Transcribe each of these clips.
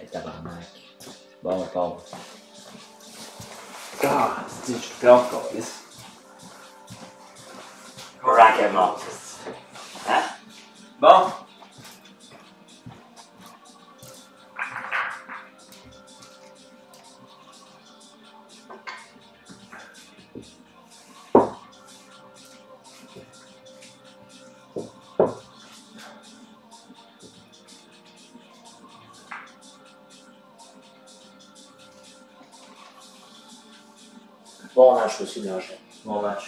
Está lá, né? Bom, Paulo. Kā viņš pelkojas? Kur ārā mācās? Bom? Pašu zināšanas novērš.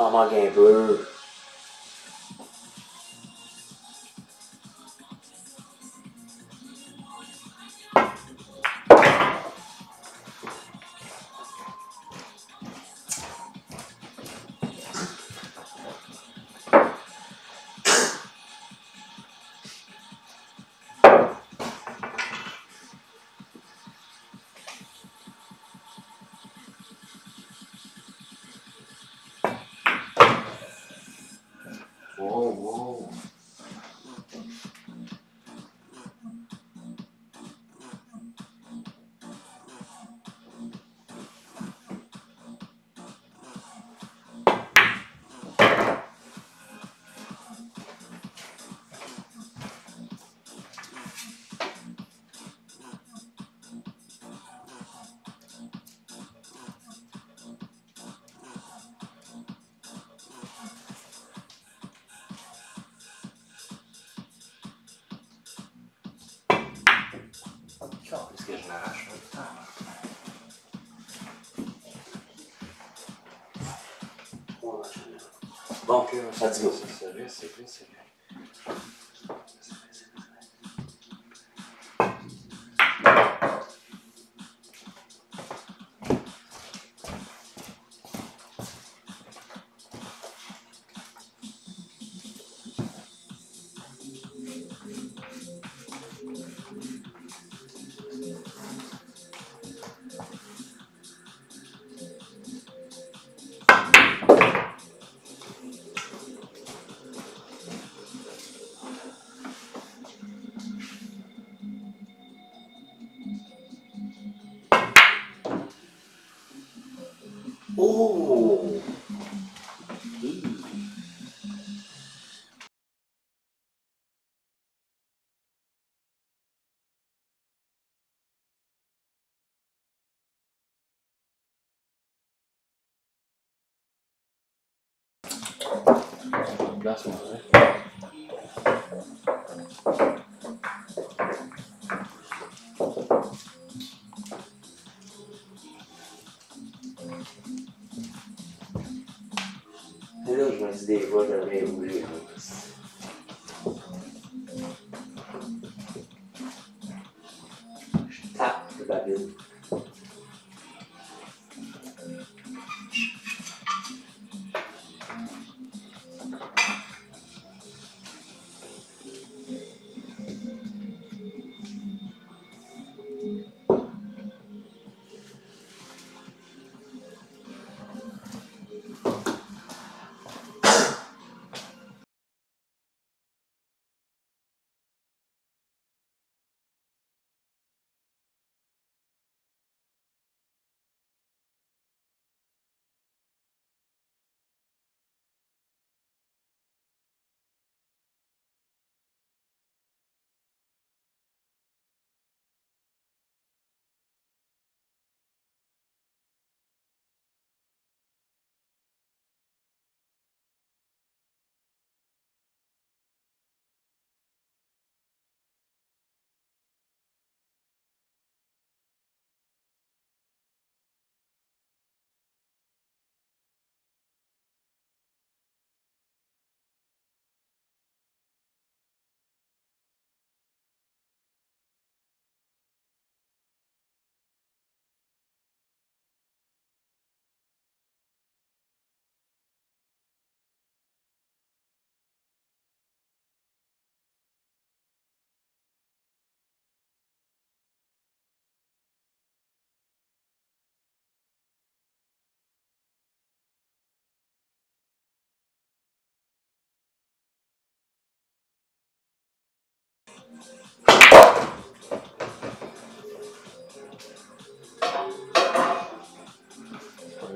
Oh, my game, boo. que je l'arrache tout le temps. Bon, ça dit. C'est plus, c'est. Glace, ouais. Et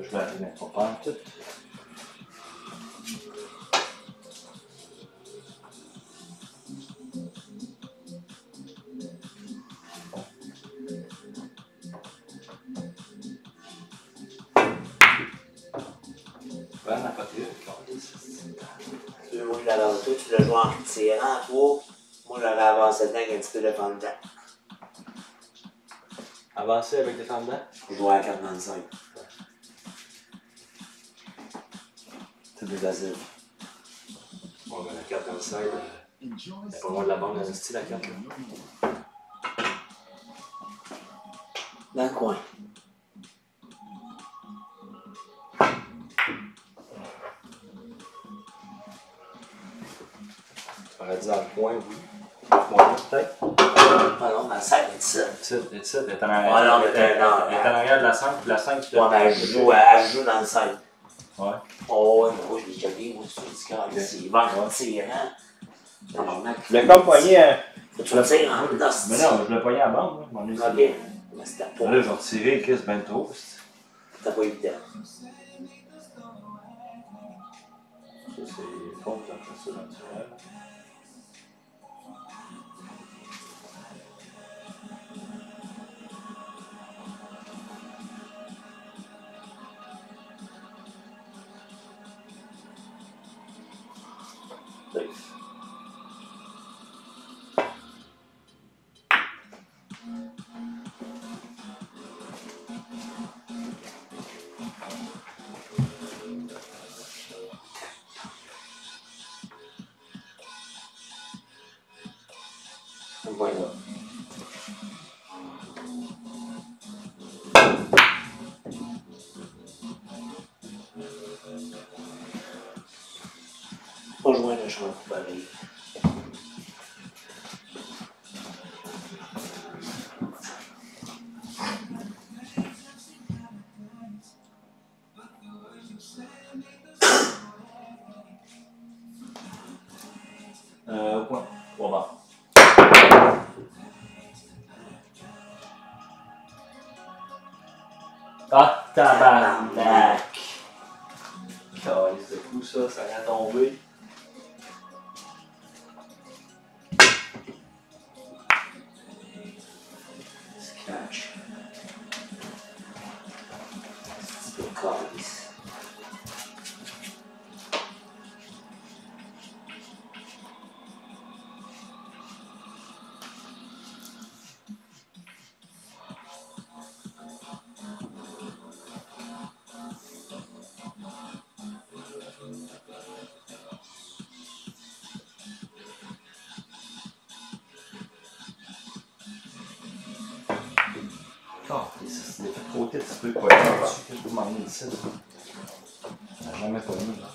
Je vais arriver pas toi, tu l'as joué en tirant, toi? Dedans avec un petit peu de fendant. Avancer avec des femmes dedans? Je à 4,25. C'est des Facile. Bon, ben, la carte inside, euh, elle est pas loin de la bande, elle style la carte. là. Dans le coin. Ici, elle est en Ouais, arrière. non, mais elle est- t'es- non, elle est en arrière de la 5, puis la 5, tu Ouais, mais elle joue, elle joue dans le sac. Ouais. Oh, ouais, mais moi, je l'ai checké, moi, sur le score, ici. Il va en tirant. Normalement, Je l'ai comme poigné tu le tires en. Mais non, je l'ai poigné à la bande, là. M'en ai Ok. Mais c'était pas, Là, je vais retirer Chris ben trop. c'est- c'était pas évident. Ça, c'est fort, j'appelle ça naturel. Tabarnak! Calice de coup, ça, ça a tombé. Que je vous m'emmener ici. Ça n'a jamais mis. là.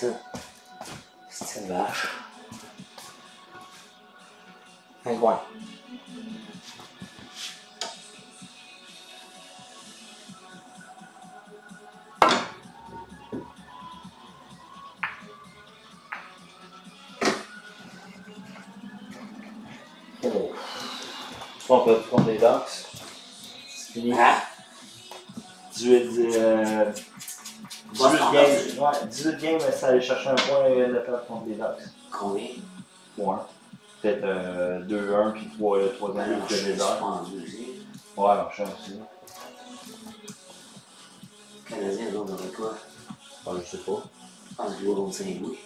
C'est une vache. Coin. Oh. Ça, on peut prendre des docks. C'est fini. Hein? 18, euh, 18 Bon, games. Ouais, 18 games, mais ça allait chercher un point et de faire contre des docks. Combien? Point. Peut-être euh, 2-1 puis 3 3 Ben années non, de je suis des heures. pas en deuxième. Ouais, alors, je sais aussi. Canadien, ils ont donné quoi? Ah, je sais pas. Je pense que je vais contre Saint-Louis.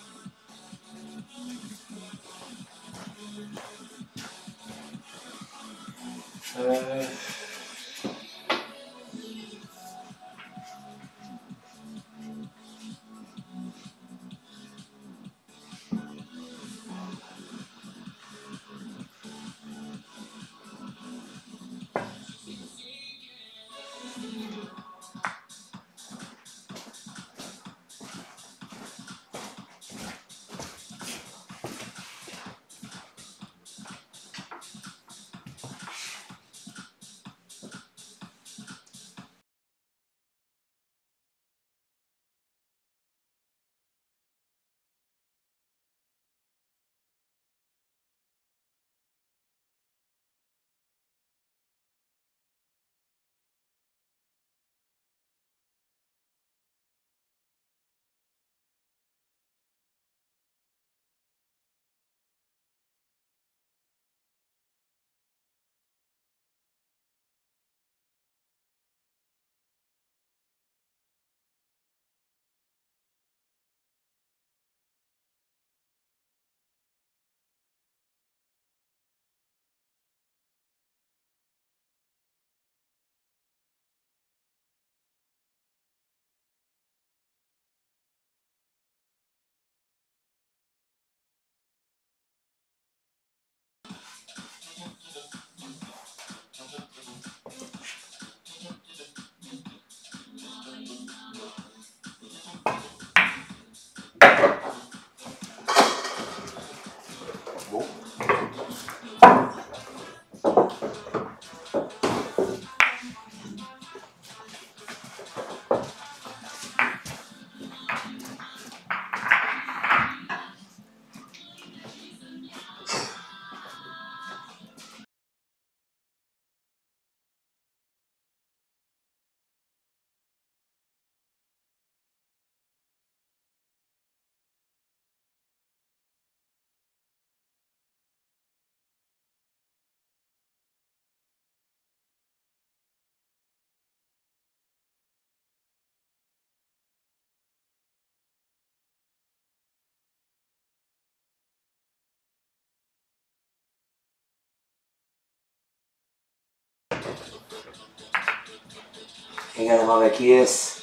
É o é aqui esse.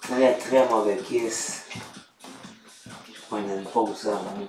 Tre, tre nome esse. Põe na confusão.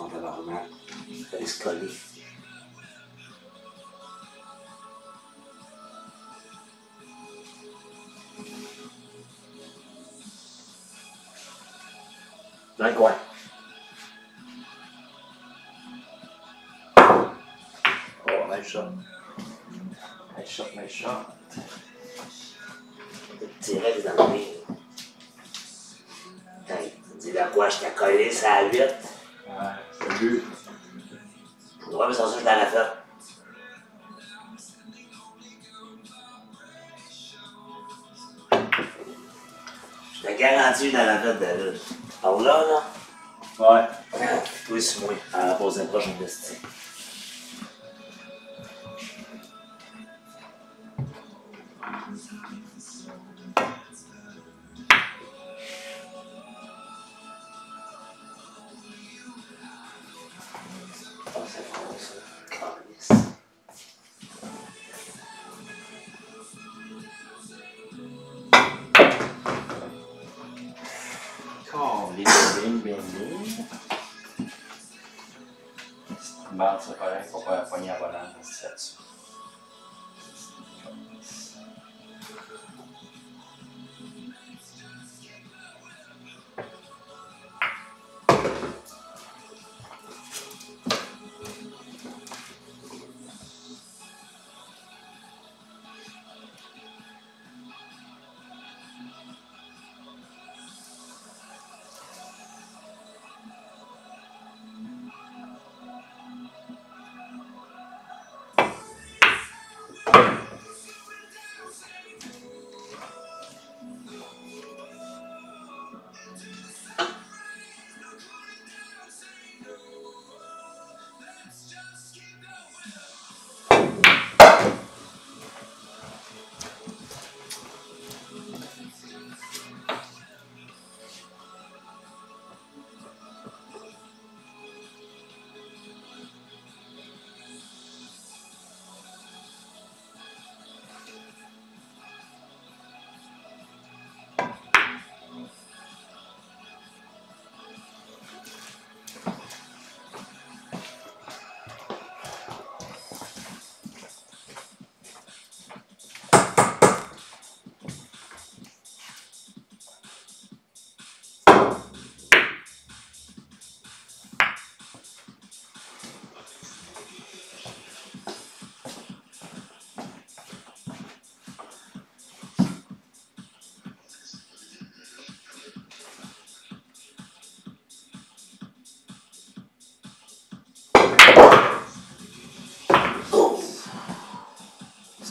sono della Romea, per i scoli.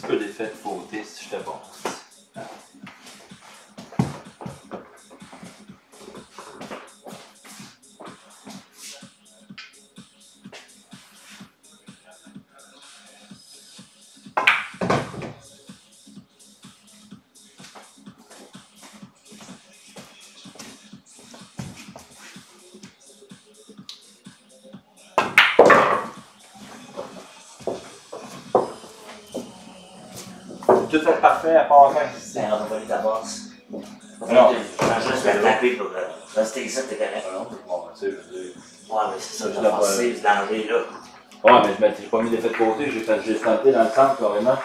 peux les faire voter si je. Fait parfait à part ça. C'est un envolé ta bosse. Non. Je vais juste le taper pour euh, rester ici, t'es correct. Ah non, bon, tu sais, je veux dire. Ouais, mais c'est ça, Je l'ai vais pas- passer ce danger-là. Ouais, mais je m'étais pas mis l'effet de côté, j'ai fait, j'ai tenté dans le centre carrément.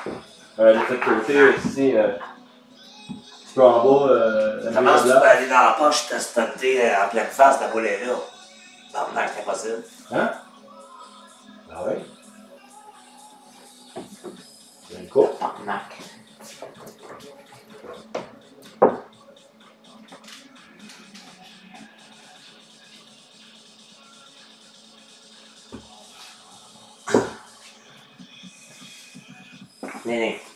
Euh, l'effet de côté ici, euh, tu peux en bas, euh, Comment tu peux aller dans la poche, t'as stunté en pleine face, la boule est là? Non, c'est impossible. Hein? Ah ouais? Il y a une coupe. Tabarnak. Néné. Push.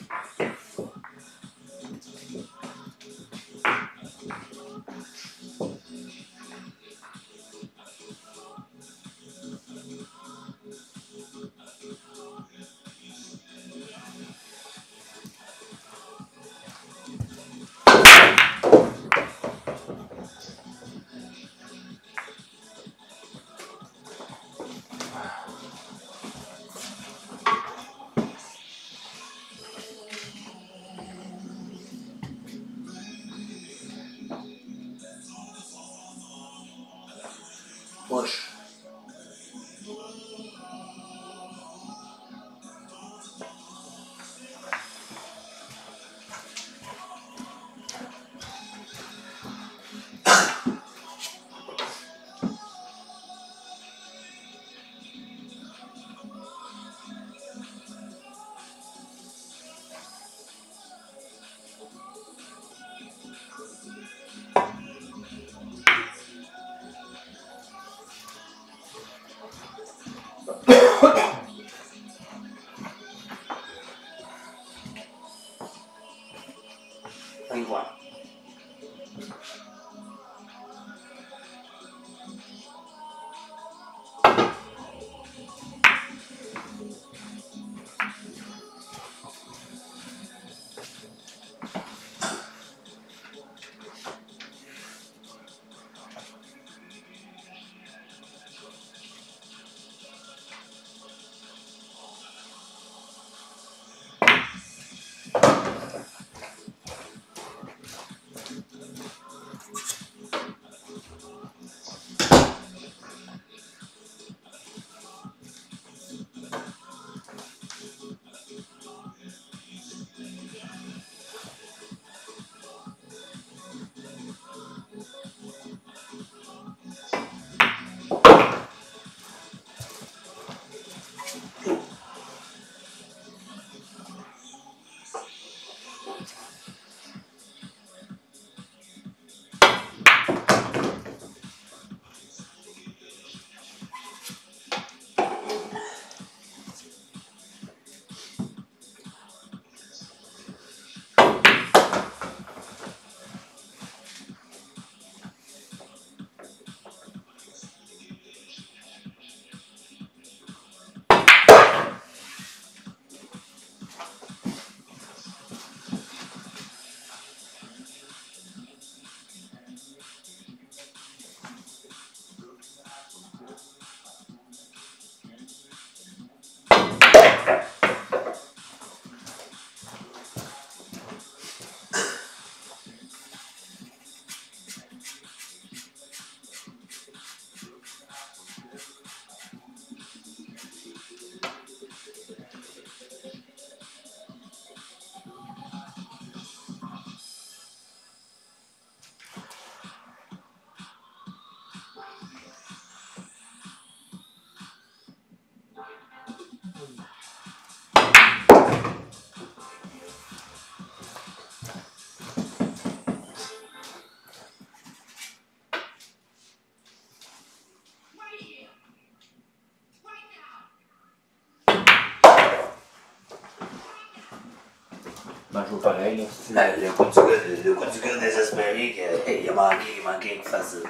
Joué pareil. Là. Ben, le coup du gars, le coup du gars désespéré, que, hey, il a manqué, il a manqué une facile.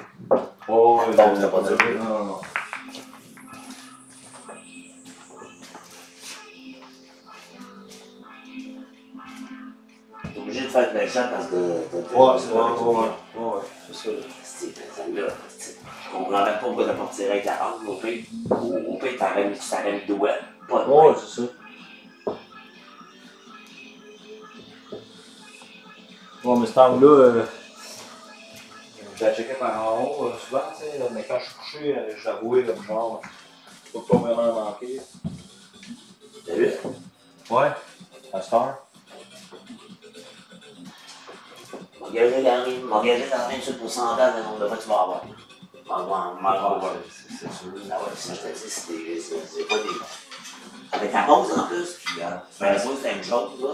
Oh, Non, le- c'était pas dur. Non, non, non. T'es obligé de faire le shot parce que t'as Ouais, c'est ouais, ouais, ouais, ouais, ouais, c'est ça. là. C'est c'est- Je comprends même pas pourquoi t'as pas retiré avec la hanche, au pire. Au pire, doigt. Pas de Ouais, c'est ça. Ouais, mais cet angle-là, euh, je la checkais par en haut euh, souvent, tu sais, mais quand je suis couché, euh, je l'avouais comme genre, je peux pas vraiment manquer. T'as vu? Ouais, à cette heure. M'engager dans le m'engager dans le sur le pourcentage du nombre de fois que tu vas avoir. M'en avoir. C'est c'est sûr. Ah ouais, ça, je te dis, c'est pas des. Avec la pause en plus, puis euh, faire la pause, c'est une chose, là.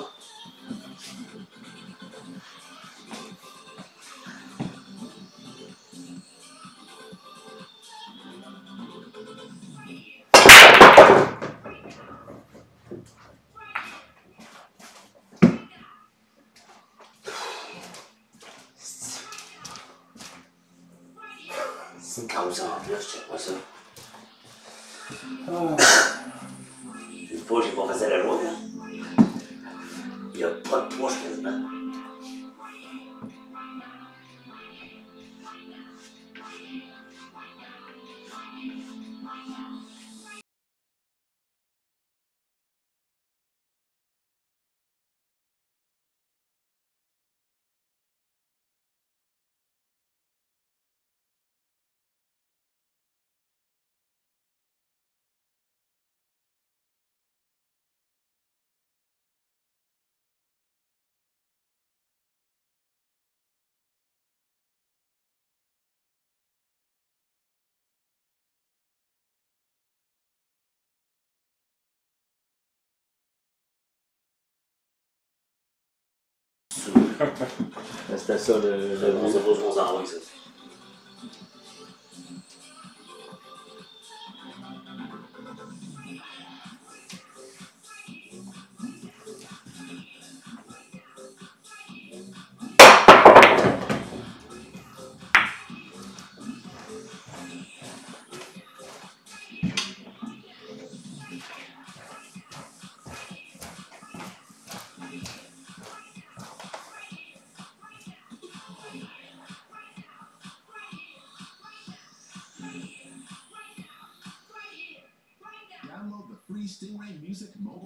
C'était ça le, le Stingray Music mobile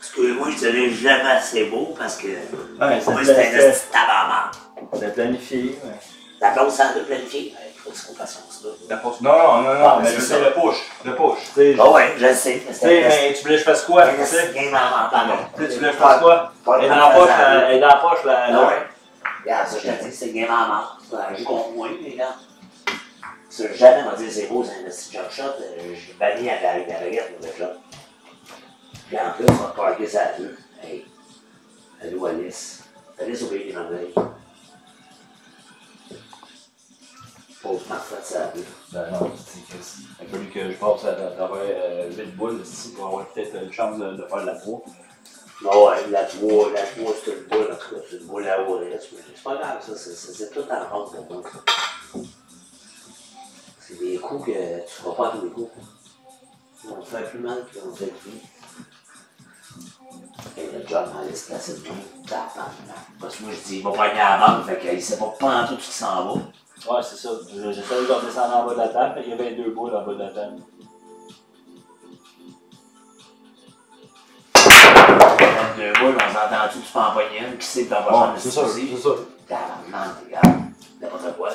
Excuse-moi, je l'ai jamais assez beau parce que Ouais, moi, c'était un tabarnak. c'était planifié. mais- La blonde planifier. Faut que tu patience là. La push. Non, non, non, non, Ah, mais c'est je ça. sais le push. Le push. Ah ouais, je le sais. tu sais, mais tu voulais que je fasse quoi? Tu sais, game en mentant, Tu voulais que je fasse quoi? Elle est dans la poche, la- elle est dans la poche, la. Ah ouais. Regarde, ça, je te dis, c'est game en marche. Je contre moi, mais regarde. Ça, jamais m'a dit c'est beau, c'est un petit jump shot. euh, J'ai banni à la baguette, le shot. Puis en plus, on va parker ça à deux. Hey. Allô, Alice. Alice au pays des merveilles. Pauvre parfaite, ça à deux. Ben non, c'est fallu que je passe à travers euh, 8 boules ici pour avoir peut-être une chance de, de faire la peau. Ah ouais, la boule, la boule, c'est une boule, en tout cas, c'est une boule à Alice. mais C'est pas grave, ça, c'est- tout en rente pour moi. C'est des coups que tu feras pas à tous les coups. On te fait plus mal qu'on fait plus. Et le job en laisse placer de tabarnak. Parce que moi, je dis, il va pas gagner à la banque, fait qu'il sait pas en tout qui s'en va. Ouais, c'est ça. Je- J'essaie de redescendre en bas de la table, mais il y avait deux boules en bas de la table. Deux boules, on s'entend tout, tu peux en une, qui sait que t'en vas prendre c'est ça, aussi. c'est ça. Tabarnak, regarde. N'importe quoi, là.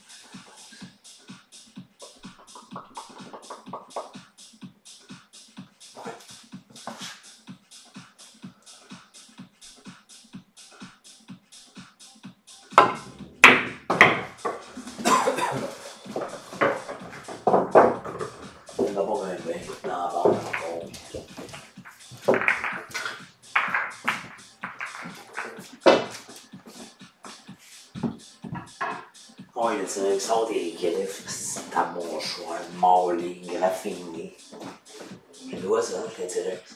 direction des griffes, c'est à mon choix. Molly, graffiné. Je le dois, ça, je l'ai direct.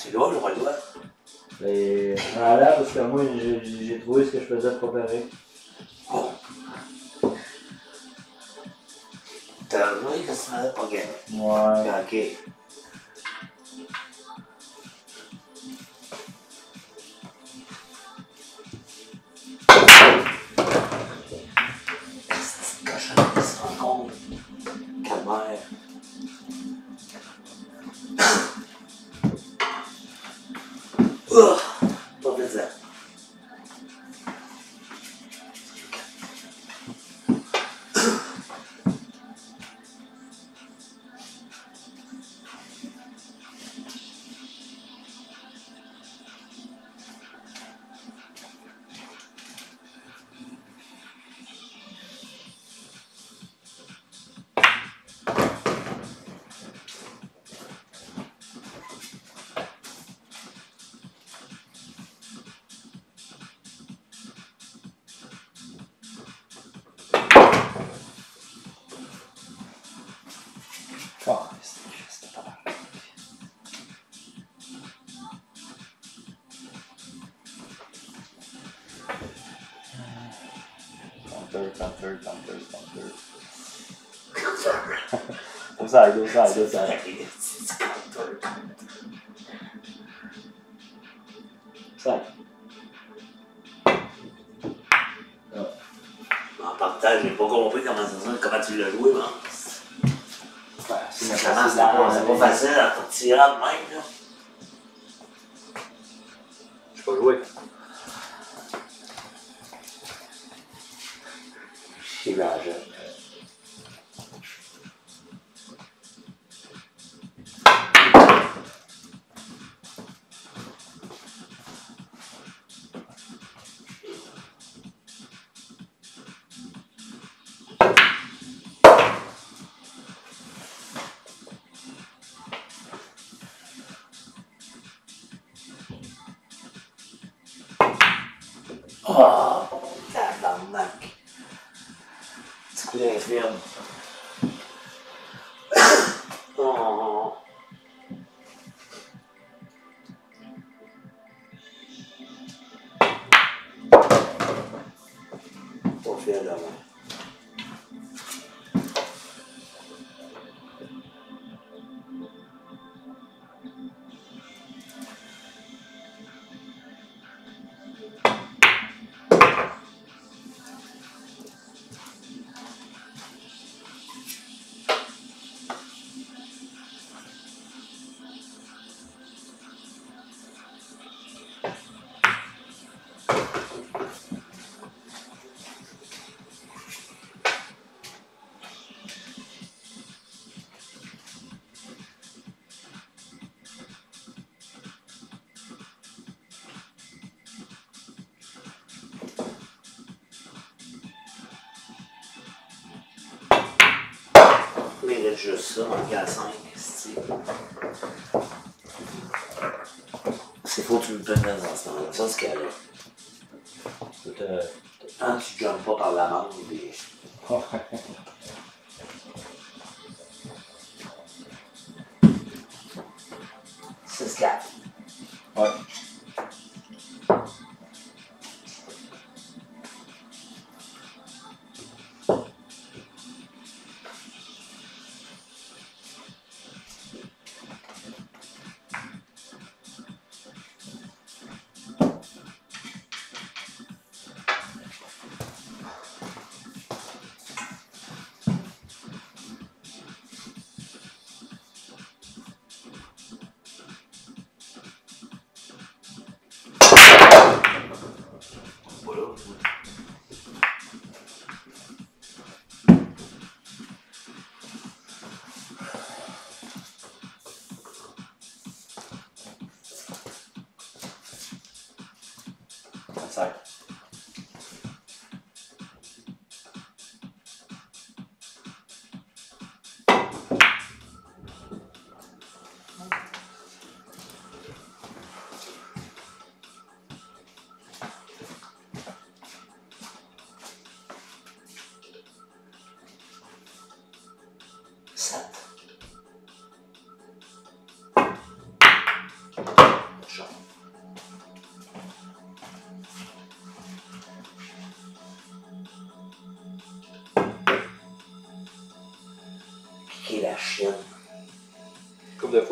Tu dois, je le dois. Et à là, parce que moi, j'ai trouvé ce que je faisais de préparer. Oh. T'as joué que ça n'avait pas gagné. Ouais. Ok. Usah 就帅 juste ça, mon gars 5. C'est faut que tu me prennes dans ce temps-là. Ça, c'est. Tout, euh, Tant que tu jumps pas par la manche, des...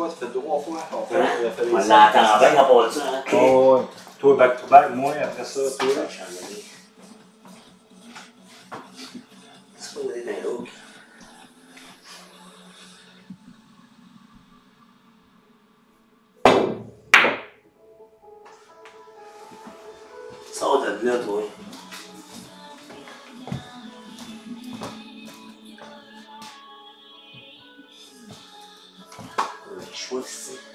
Fois, ça fait trois fois. On fait, Hein? on a fait les On cinq. l'entend bien à part ça, hein? Oh, ouais. Toi, back to back, moi, après ça, toi. C'est pas des mains hautes. Sors de là, toi. Le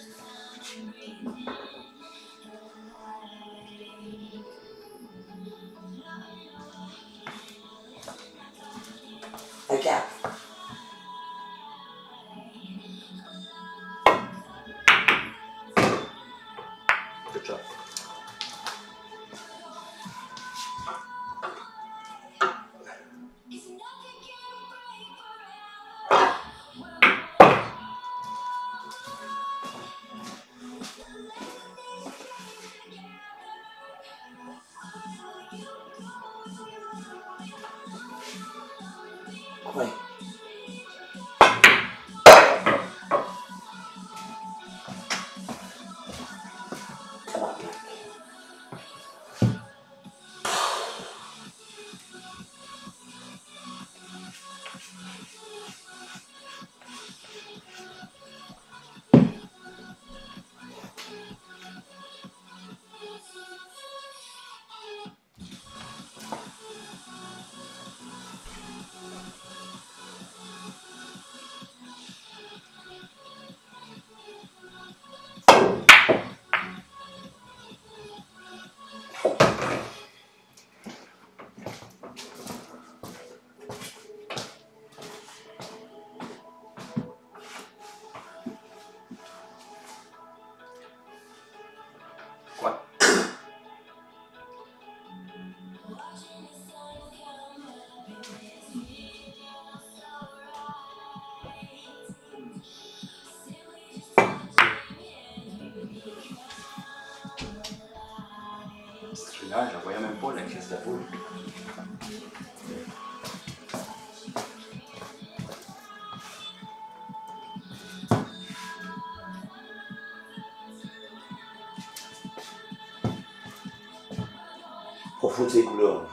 Couleurs.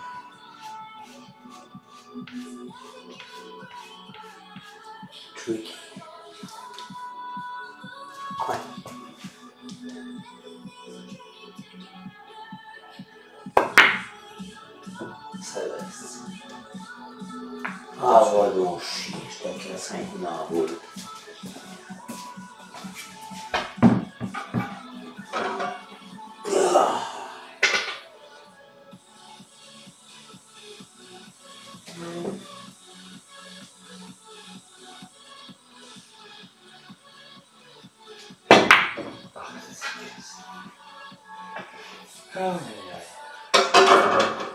Je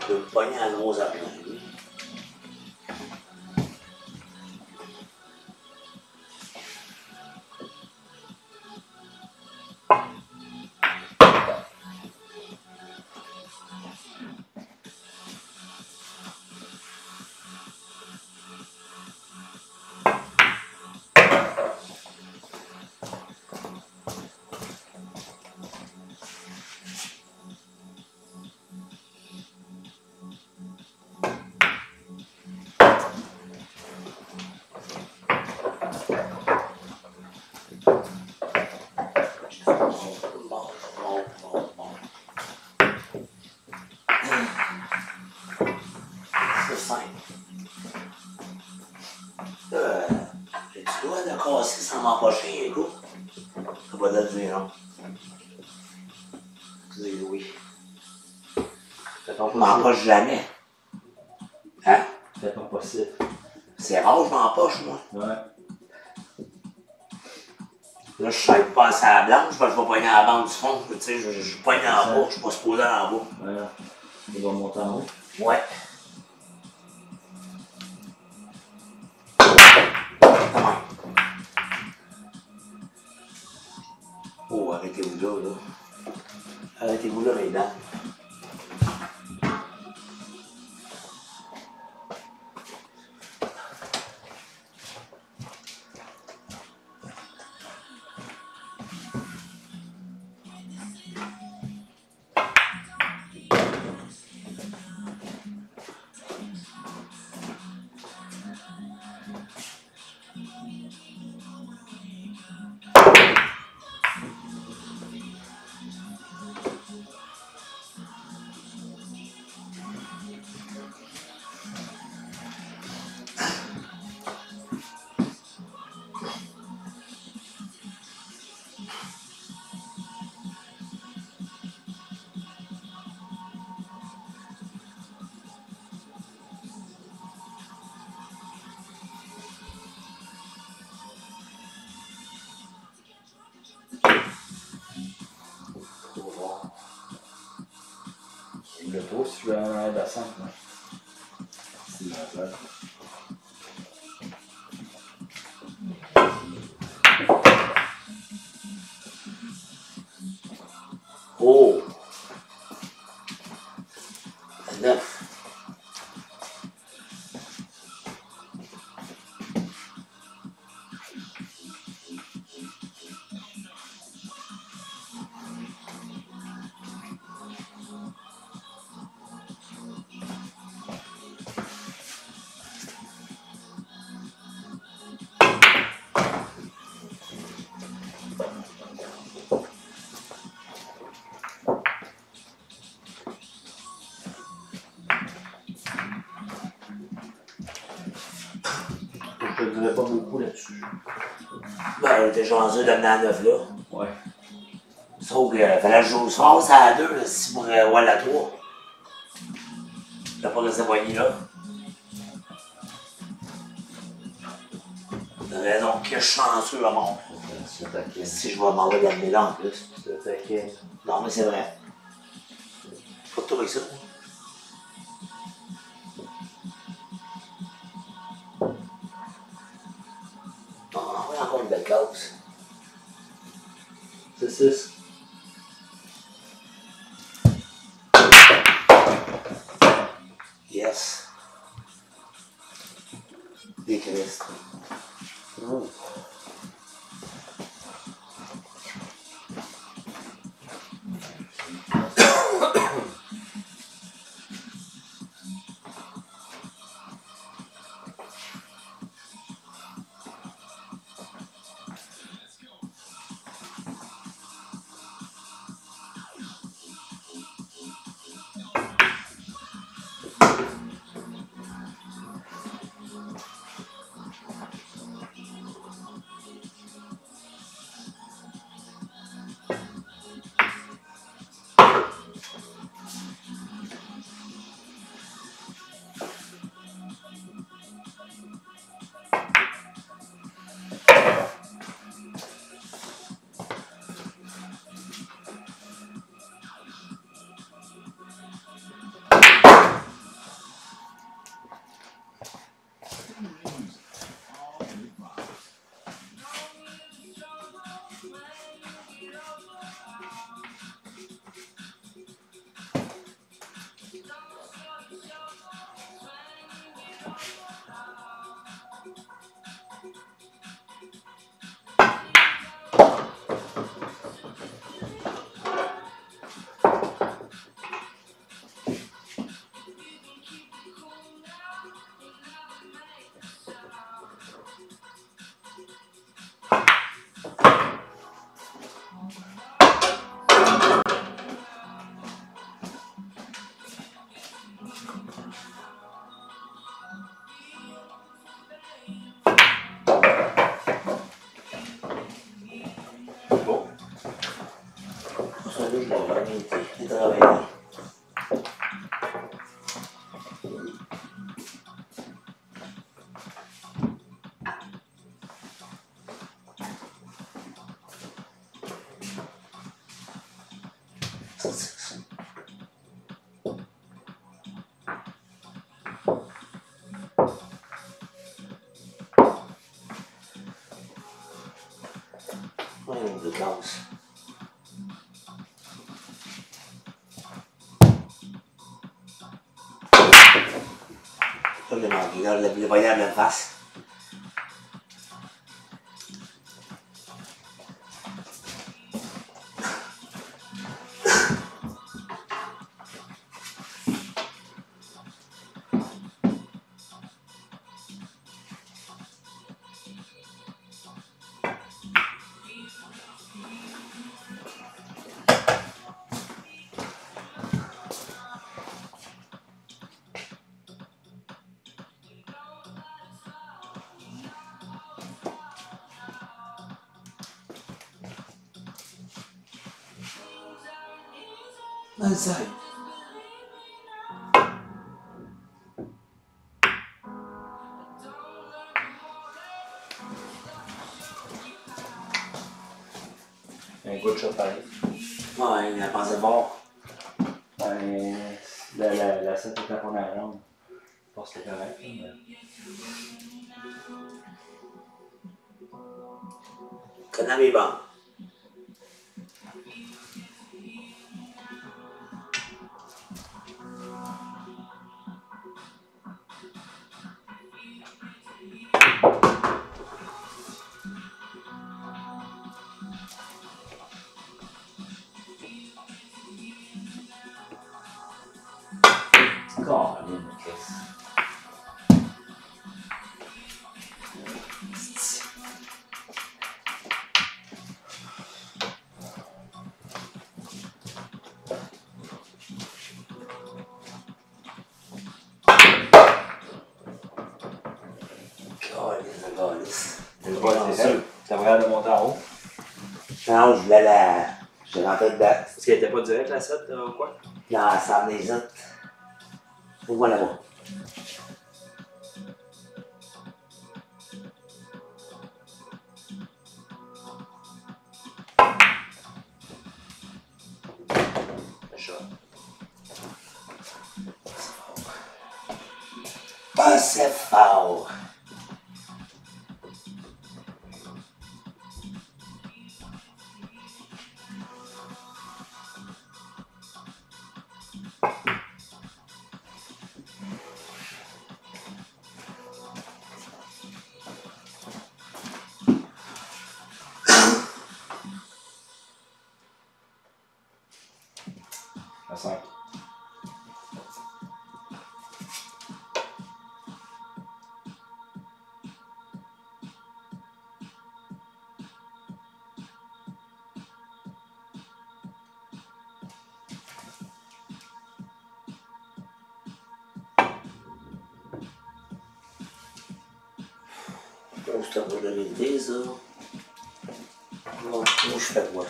vais me pogner un gros appelant. Bon, C'est pas de le dire, non? Tu dis oui. Je m'empoche jamais. Hein? Fais ton possible? C'est rare, je m'empoche, moi. Ouais. Là, je sais pas assez à la blanche, parce que je vais pogner à la bande du fond. Tu sais, je, je pogne en bas, je suis pas supposé en bas. Ouais. Il va monter en haut. Ouais. Tu veux en 5, moi. C'est beaucoup là-dessus. Ben, t'es chanceux d'amener à 9 là. Ouais. Sauf que euh, fallait que je joue au soir, c'est à 2, là, si pour euh, ouais, la 3. T'as pas resté poigné là. T'as raison, que chanceux à mon. Si je vais m'en aller l'amener là en plus. C'est taquin. Non, mais c'est vrai. Ça, j'ai manqué. Regarde, le, le voyage en face. Un good shot pareil. Ouais, il a pensé fort. Ben, la, la, la set était pas la ronde. Je pense que c'était correct. mais- Konami bon. encore. T'as vraiment de? Non, je voulais la. Je l'entends dedans. Parce qu'elle était pas directe la 7 euh, ou quoi? Non, ça en est on. Donc, je te redonne des ordres. Bon, je fais quoi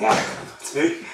Yeah, dude.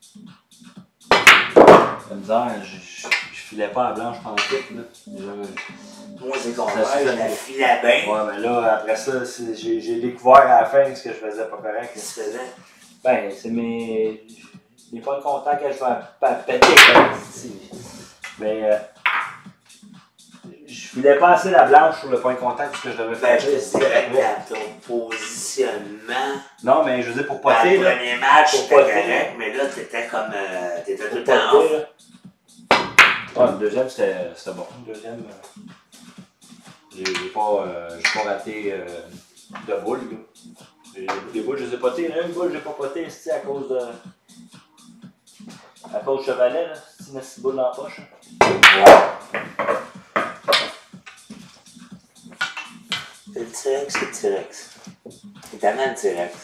Si je La misère, je, je, filais pas à blanche pendant tout, là. Je- Moi, c'est contraire, je la filais bien. Ouais, mais là, après ça, j'ai j'ai découvert à la fin ce que je faisais pas correct. Qu'est-ce que tu faisais? Ben, c'est mes. Les points de contact que je vais péter, si. Mais. euh, Je filais pas assez la blanche sur le point de contact ce que je devais Ben, faire. dirais que ton positionnement, Non, mais je veux dire, pour poter, le premier match, Pour c'était correct, mais là, t'étais comme. euh, t'étais tout le temps poter. Ouais, le deuxième, c'était bon. Le deuxième. euh, J'ai pas, euh, pas raté euh, de boule, Des boules, je les ai potées. Une boule, j'ai pas poté, c'est à cause de. À cause de chevalet, là. C'est une boule dans la poche. C'est le T-Rex, c'est le T-Rex. C'est tellement le T-Rex.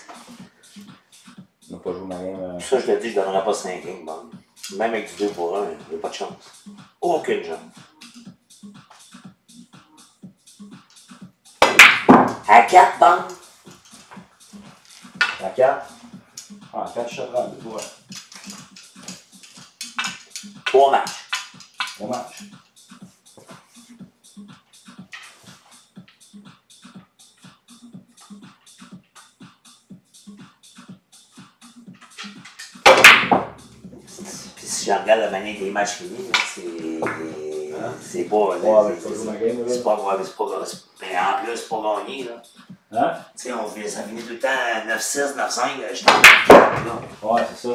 On n'a pas joué ma game. euh, Ça, je te dis, je donnerais pas 5 games, bon. Même avec du 2 pour 1, il n'y a pas de chance. Aucune chance. À 4 bandes. La 4. Ah, 4 chevrons, ouais. 3 matchs. Bon match. Si je regarde la manière des matchs finis, c'est. Pas. c'est- pas grave, c'est pas grave. c'est- Mais en plus, c'est pas gagné, là. Hein? Tu sais, on fait, ça finit tout le temps 9-6, 9-5, là, je t'en. Ouais, c'est ça.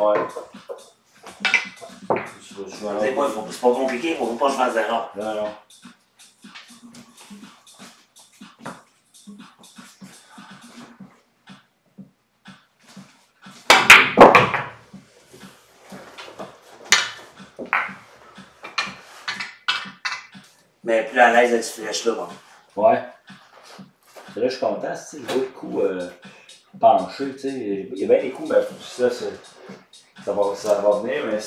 Ouais. C'est pas, pas compliqué, faut pas que je fasse d'erreur. Non, non. Plus à l'aise avec ce flèche-là. Ouais. Là, je suis content, sais, je vois le coup euh, penché, tu sais. Il y a bien des coups, ben, ça, c'est- ça va, ça va venir, mais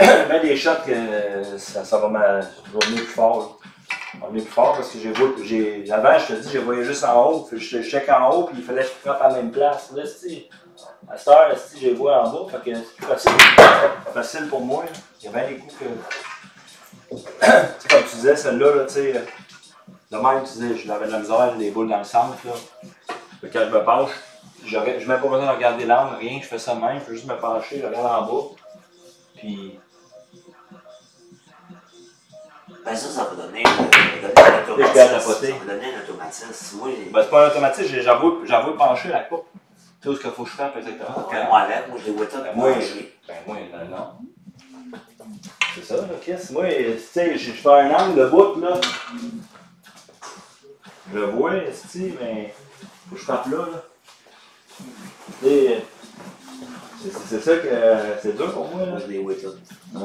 ben des shots que ça, ça va, venir plus fort. là. Vais venir plus fort parce que j'ai vu, j'ai, avant, je te dis, je voyais juste en haut, je, check en haut, puis il fallait que je frappe à la même place. Là, tu à cette heure, si je vois en bas, fait que c'est plus facile, facile pour moi. Il y a bien des coups que. Tu sais, comme tu disais, celle-là, là, tu sais. euh, de même, tu disais, j'avais de la misère, les boules dans le centre, là. Fait que quand je me penche, je n'ai même pas besoin de regarder l'angle, rien, je fais ça de même, je peux juste me pencher, je regarde en bas. Puis, Ben ça, ça va donner, euh, ça va donner un Je automatisme. Ça va donner un automatisme. Moi, j'ai- ben, c'est pas un automatique, j'ai- j'avoue, j'avoue pencher la coupe. Tu sais est-ce qu'il faut que je frappe exactement. Moi avec, moi je les vois Ben, moi, ben, moi, non. C'est ça, là, Chris. Moi, tu sais, je fais un angle de bout, là. Je le vois, esti, mais faut que je frappe là, là. C'est- ça que c'est dur pour moi, là. Ouais,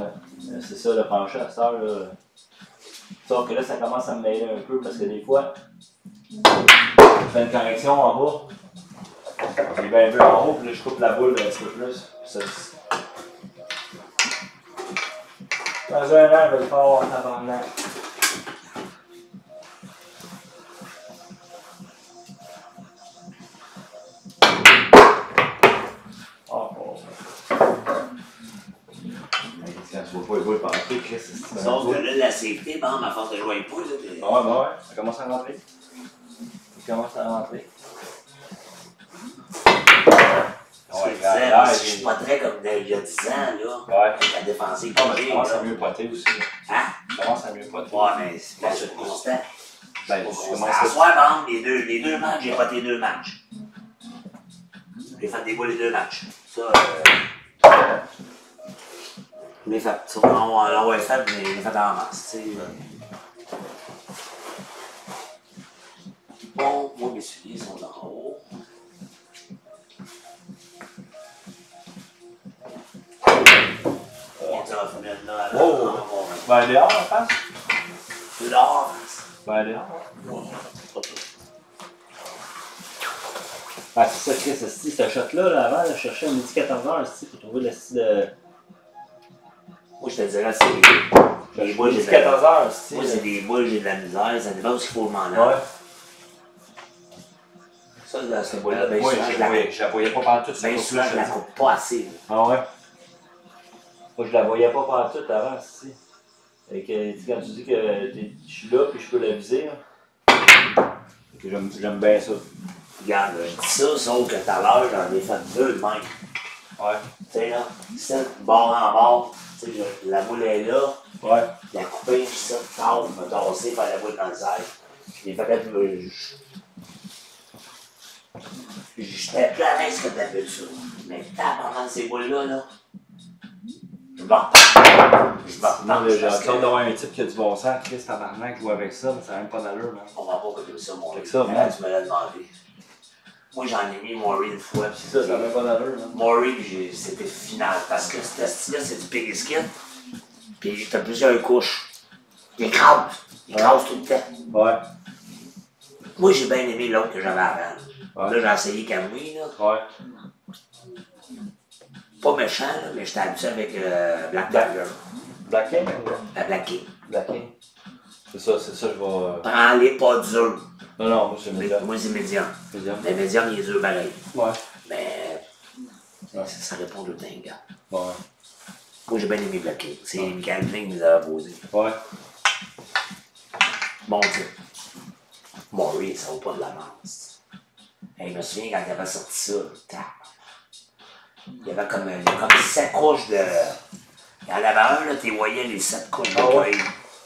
euh, c'est ça, le pencher à cette heure, là. Sauf que là, ça commence à me mêler un peu parce que des fois, je fais une correction en bas. J'ai bien vu en haut, puis là, je coupe la boule un petit peu plus. Dans un an, je vais le faire en tabarnak. Sauf que là la sécurité, par exemple, à force de jouer les pouces. Ah ouais, ouais, ouais, ça commence à rentrer. Ça commence à rentrer. Ouais, regarde, je suis pas très comme il y a 10 ans défensive mais là. à mieux poter aussi. Hein? Ça commence à mieux poter. Ouais, mais c'est pas sur constant. Ben, Pas je constant. commence À soir, par les deux, les deux matchs, j'ai pas tes deux matchs. J'ai fait des boules les deux matchs. Ça, euh... Je l'ai fait. On l'a fait, mais je l'ai fait en masse, tu sais. Bon, moi, mes souliers sont en haut. Là, là, Oh. là, bon, Ben, dehors, en face. Dors, Ben, dehors. Ouais, pas trop. Ah, c'est ça, Chris, si ce shot-là, là, avant, là, je cherchais à midi 14h, si, pour trouver le style de. Moi, je te dirais, c'est les boules, j'ai Midi de la 14h, si. Moi, c'est des boules, j'ai de la misère. Ça dépend où il faut m'en aller. Ouais. Ça, là, cette boule-là, ben, je la voyais- pas partout. ben, souvent, je la coupe pas assez. là. Ah ouais? Moi, je la voyais pas partout avant, si. Fait que, tu sais, quand tu dis que je suis là puis je peux la viser, là. Fait que j'aime bien ça. Regarde, là, je dis ça, sauf que tout à l'heure, j'en ai fait deux de même. Ouais. Tu sais, là, ici, bord en bord, tu sais, la boule est là, Ouais. la couper, puis ça, tard, me tasser, faire la boule dans le sac. Je l'ai fait un peu. je- J'étais plus à l'aise que d'habitude, ça. Mais tabarnak, ces boules-là, là, je repars. Je là, j'ai hâte que d'avoir un type qui a du bon sens, Chris Tabarnak, jouer avec ça, mais ça n'a même pas d'allure, man. On va pas comme ça, mon que ça, man. tu me l'as demandé. Moi, j'en ai mis Maury une fois, puis Ça, ça n'a même pas d'allure, man. Maury, c'était final. Parce que ce style-là, c'est du pig Puis t'as plusieurs couches. Il écrase. Il écrase tout le temps. Ouais. Moi, j'ai bien aimé l'autre que j'avais avant. Là, j'ai essayé Camry, là. Ouais. Pas méchant, là, mais j'étais habitué avec euh, Black Tiger. Black King? La Black King. Black King. C'est ça, c'est ça, je vais. euh, Prends-les pas durs. Non, non, moi, c'est médium. Moi, c'est médium. Médium. Mais médium, il est dur pareil. Ouais. Mais ça, ça répond temps, gars. Ouais. Moi, j'ai bien aimé Black King. C'est Michael King qui nous a posé. Ouais. Bon Dieu. Maury, ça vaut pas de la masse. Hey, je me souviens quand il avait sorti ça, tac. Il y avait comme, il y avait comme sept couches de. Il y en avait un, là, tu voyais les sept couches de Ah ouais?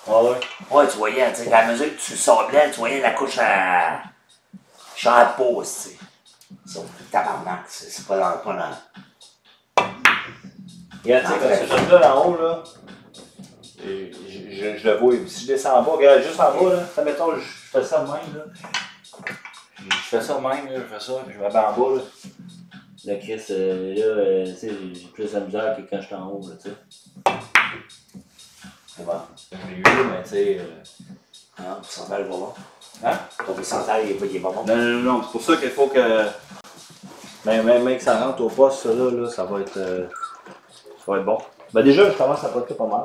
Ah ouais? Ouais, tu voyais, tu sais, à mesure que tu sablais, tu voyais la couche à. peau, tu sais. Sauf que tabarnak, c'est pas dans. Pas dans... Regarde, tu sais, comme ce shot-là en haut, là, et je, je, je le vois. Si je descends en bas, regarde, juste en bas, là, ça, mettons, je fais ça de même, là. Je, fais ça de même, là, je fais ça, je me mets en bas, là. Là, Chris, euh, là, euh, tu sais, j'ai plus de misère que quand j'étais en haut, là, tu sais. C'est bon. J'ai eu, mais tu sais. euh, Hein, pourcentage pas bon. Hein? Ton pourcentage, il est pas, il est pas bon. Non, non, non, c'est pour ça qu'il faut que. Même, même, même que ça rentre au poste, ça, là, là ça va être. euh, ça va être bon. Ben, déjà, je commence à poter pas mal.